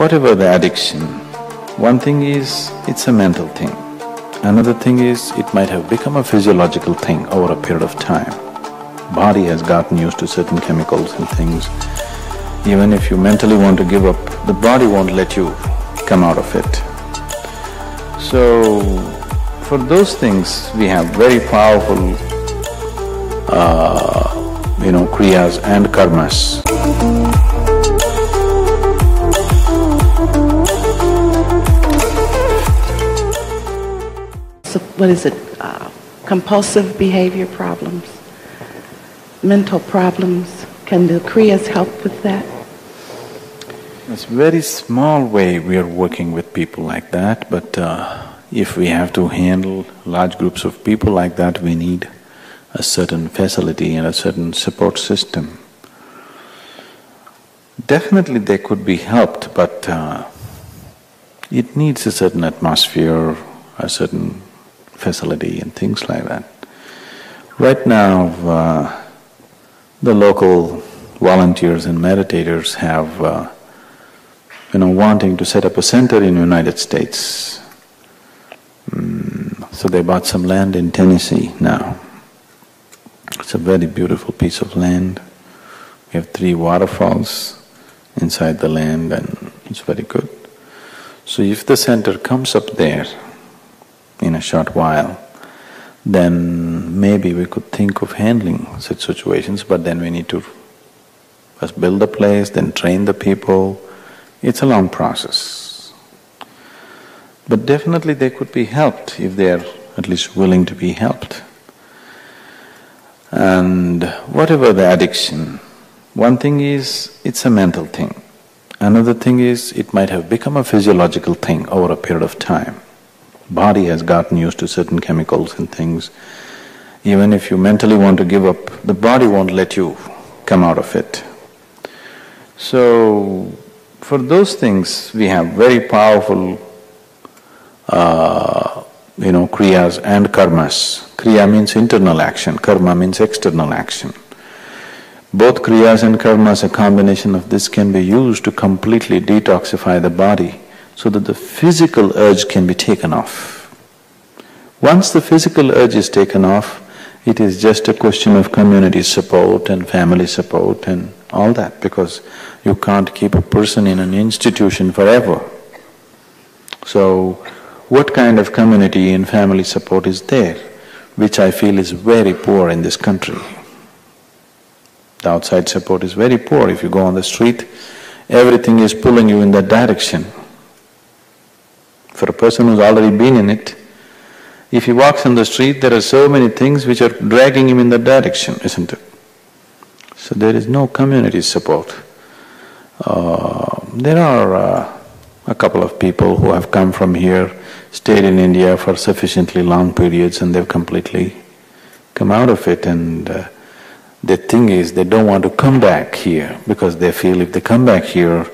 whatever the addiction, one thing is it's a mental thing. Another thing is it might have become a physiological thing over a period of time. Body has gotten used to certain chemicals and things. Even if you mentally want to give up, the body won't let you come out of it. So, for those things, we have very powerful, uh, you know, kriyas and karmas. What is it? Uh, compulsive behavior problems, mental problems. Can the Kriyas help with that? It's a very small way we are working with people like that, but uh, if we have to handle large groups of people like that, we need a certain facility and a certain support system. Definitely they could be helped, but uh, it needs a certain atmosphere, a certain facility and things like that. Right now, uh, the local volunteers and meditators have, uh, you know, wanting to set up a center in United States. Mm, so they bought some land in Tennessee now. It's a very beautiful piece of land. We have three waterfalls inside the land and it's very good. So if the center comes up there, short while, then maybe we could think of handling such situations, but then we need to first build the place, then train the people. It's a long process. But definitely they could be helped if they are at least willing to be helped. And whatever the addiction, one thing is it's a mental thing. Another thing is it might have become a physiological thing over a period of time body has gotten used to certain chemicals and things. Even if you mentally want to give up, the body won't let you come out of it. So, for those things, we have very powerful, uh, you know, kriyas and karmas. Kriya means internal action, karma means external action. Both kriyas and karmas, a combination of this can be used to completely detoxify the body so that the physical urge can be taken off. Once the physical urge is taken off, it is just a question of community support and family support and all that because you can't keep a person in an institution forever. So, what kind of community and family support is there, which I feel is very poor in this country. The outside support is very poor. If you go on the street, everything is pulling you in that direction. For a person who's already been in it, if he walks on the street, there are so many things which are dragging him in that direction, isn't it? So there is no community support. Uh, there are uh, a couple of people who have come from here, stayed in India for sufficiently long periods and they've completely come out of it and uh, the thing is they don't want to come back here because they feel if they come back here,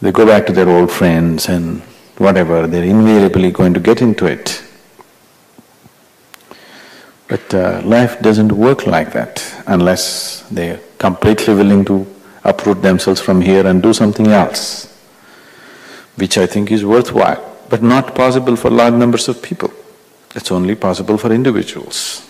they go back to their old friends and whatever, they're invariably going to get into it. But uh, life doesn't work like that unless they're completely willing to uproot themselves from here and do something else, which I think is worthwhile, but not possible for large numbers of people. It's only possible for individuals.